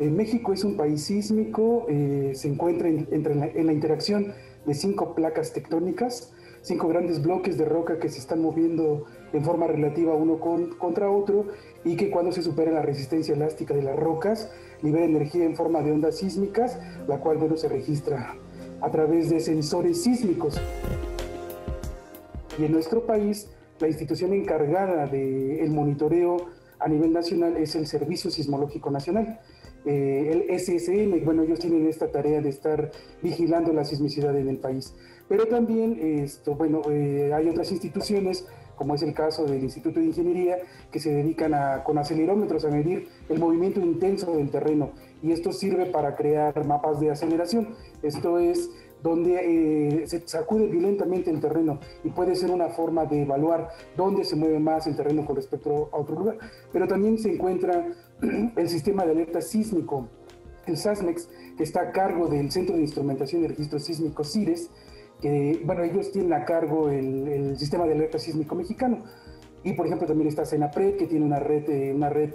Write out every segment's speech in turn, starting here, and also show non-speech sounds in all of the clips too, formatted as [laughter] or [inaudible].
México es un país sísmico, eh, se encuentra entre en la interacción de cinco placas tectónicas, cinco grandes bloques de roca que se están moviendo en forma relativa uno contra otro y que cuando se supera la resistencia elástica de las rocas libera energía en forma de ondas sísmicas, la cual bueno, se registra a través de sensores sísmicos. Y en nuestro país, la institución encargada del monitoreo a nivel nacional es el Servicio Sismológico Nacional. Eh, el SSN, bueno, ellos tienen esta tarea de estar vigilando la sismicidad en el país. Pero también, esto, bueno, eh, hay otras instituciones, como es el caso del Instituto de Ingeniería, que se dedican a, con acelerómetros a medir el movimiento intenso del terreno. Y esto sirve para crear mapas de aceleración. Esto es donde eh, se sacude violentamente el terreno y puede ser una forma de evaluar dónde se mueve más el terreno con respecto a otro lugar. Pero también se encuentra [clears throat] el sistema de alerta sísmico, el SASMEX, que está a cargo del Centro de Instrumentación de Registro Sísmico CIRES, que, bueno, ellos tienen a cargo el, el sistema de alerta sísmico mexicano. Y por ejemplo también está Senapred, que tiene una red, una red,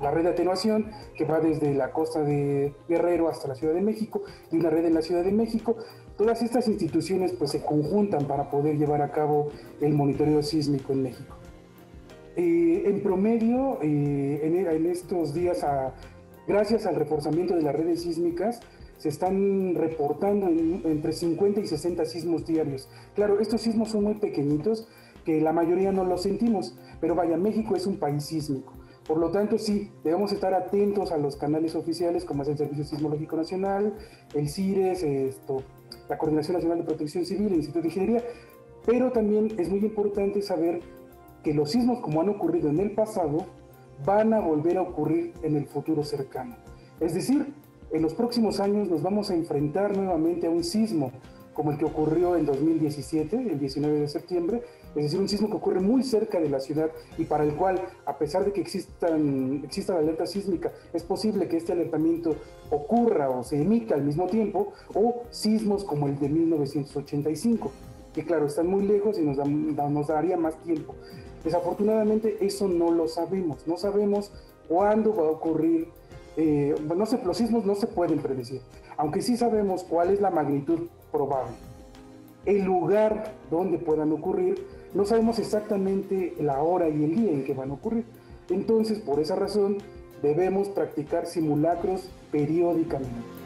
la red de atenuación que va desde la costa de Guerrero hasta la Ciudad de México, y una red en la Ciudad de México. Todas estas instituciones pues se conjuntan para poder llevar a cabo el monitoreo sísmico en México. Eh, en promedio, eh, en, estos días, gracias al reforzamiento de las redes sísmicas, se están reportando entre 50 y 60 sismos diarios. Claro, estos sismos son muy pequeñitos, que la mayoría no lo sentimos, pero vaya, México es un país sísmico. Por lo tanto, sí, debemos estar atentos a los canales oficiales como es el Servicio Sismológico Nacional, el CIRES, esto, la Coordinación Nacional de Protección Civil, el Instituto de Ingeniería, pero también es muy importante saber que los sismos como han ocurrido en el pasado van a volver a ocurrir en el futuro cercano. Es decir, en los próximos años nos vamos a enfrentar nuevamente a un sismo como el que ocurrió en 2017, el 19 de septiembre, es decir, un sismo que ocurre muy cerca de la ciudad y para el cual, a pesar de que existan, exista la alerta sísmica, es posible que este alertamiento ocurra o se emita al mismo tiempo, o sismos como el de 1985, que claro, están muy lejos y nos, nos daría más tiempo. Desafortunadamente eso no lo sabemos, no sabemos cuándo va a ocurrir eh, no sé, los sismos no se pueden predecir, aunque sí sabemos cuál es la magnitud probable. El lugar donde puedan ocurrir, no sabemos exactamente la hora y el día en que van a ocurrir. Entonces, por esa razón, debemos practicar simulacros periódicamente.